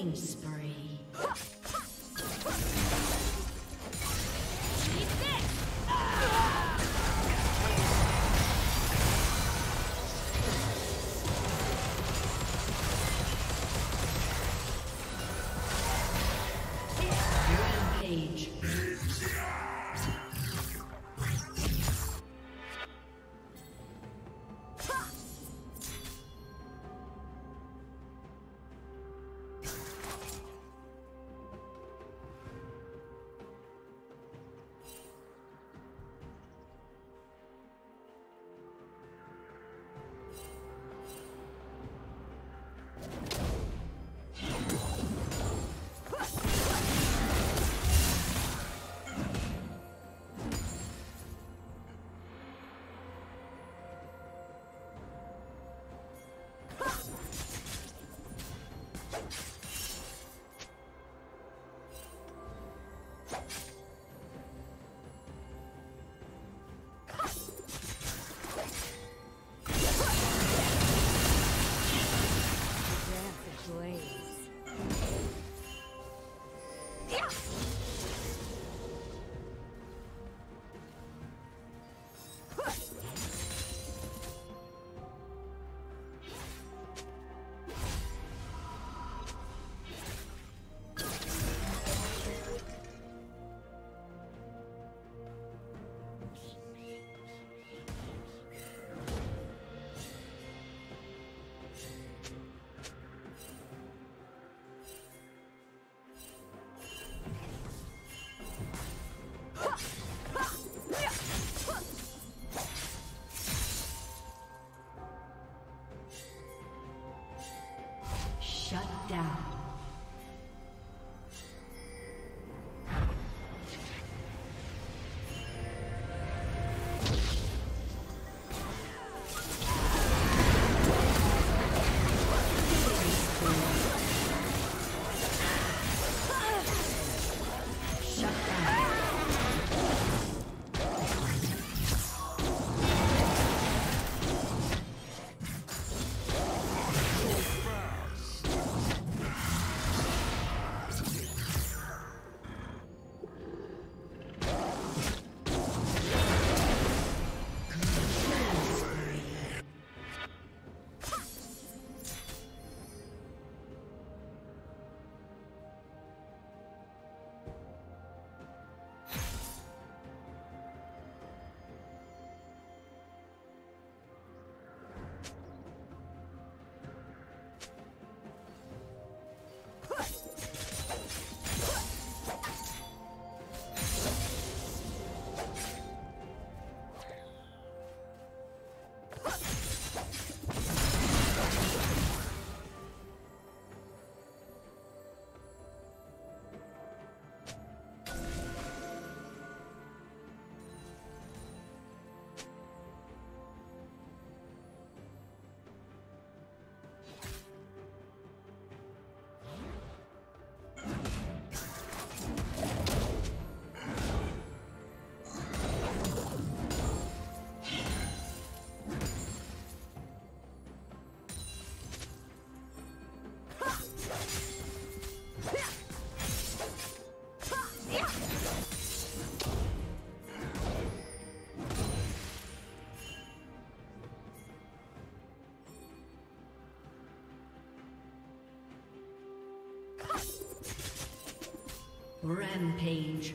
Killing spree. Rampage.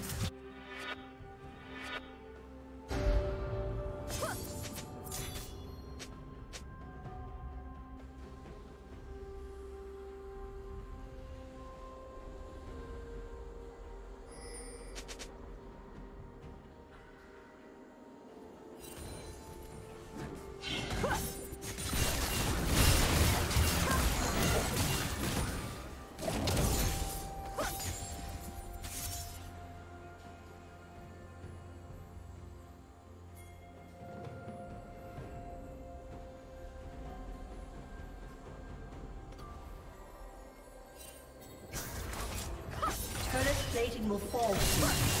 Plating will fall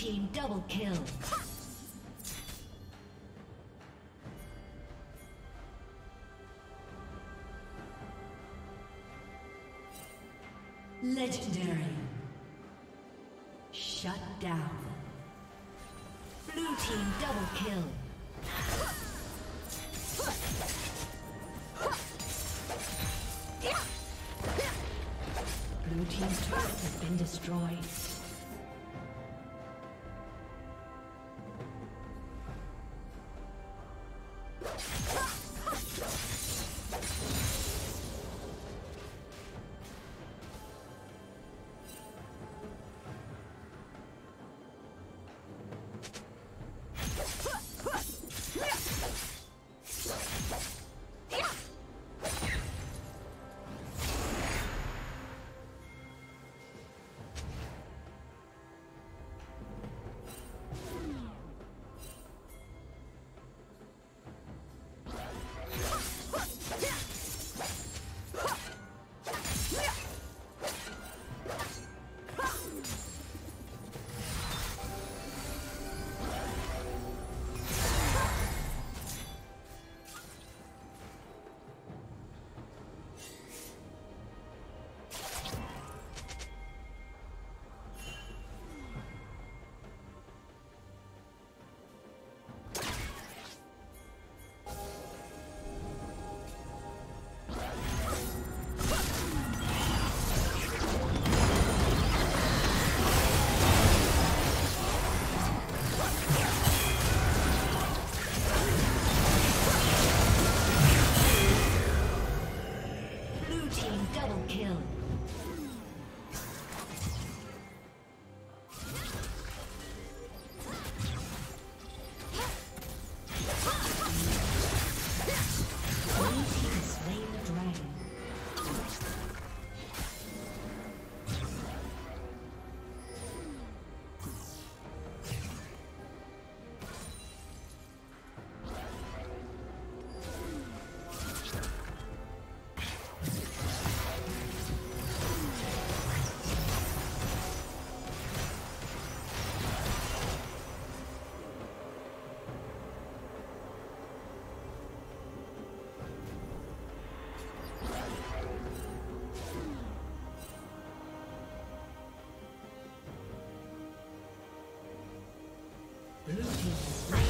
team double kill. Legendary. Shut down. Blue team double kill. Blue team's turret has been destroyed. Double kill. Blue team slain